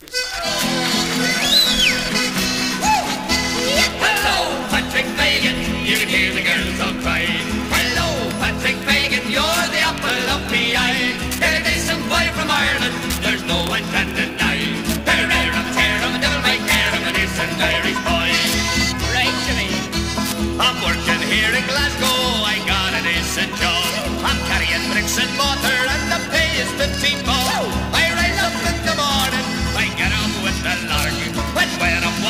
Hello, Patsy Fagan, you can hear the girls all. Hello, Patsy Fagan, you're the apple of eye. Boy from Ireland, there's no one devil care Irish boy. Right, Jimmy. I'm working here in Glasgow, I got a decent job. I'm carrying bricks and mortar, and the pay is 15 bucks.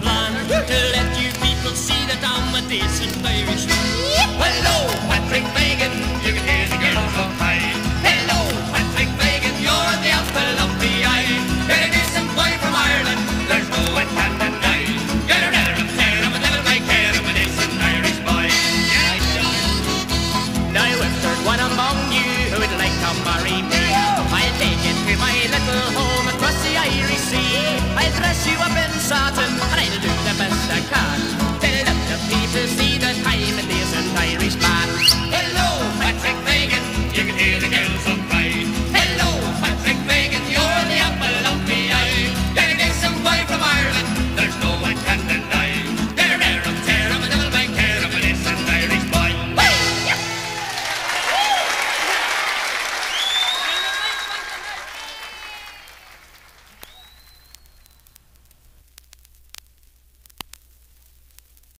plan to let you people see that I'm a decent Irishman. Hello, Patsy Fagan, you can hear the girls all cry. Hello, Patsy Fagan, you're the apple of the eye. You're a decent boy from Ireland, there's no one can deny. You're a rare and I'm a devil may care, I'm a decent Irish boy. Now if there's one among you who would like to marry me,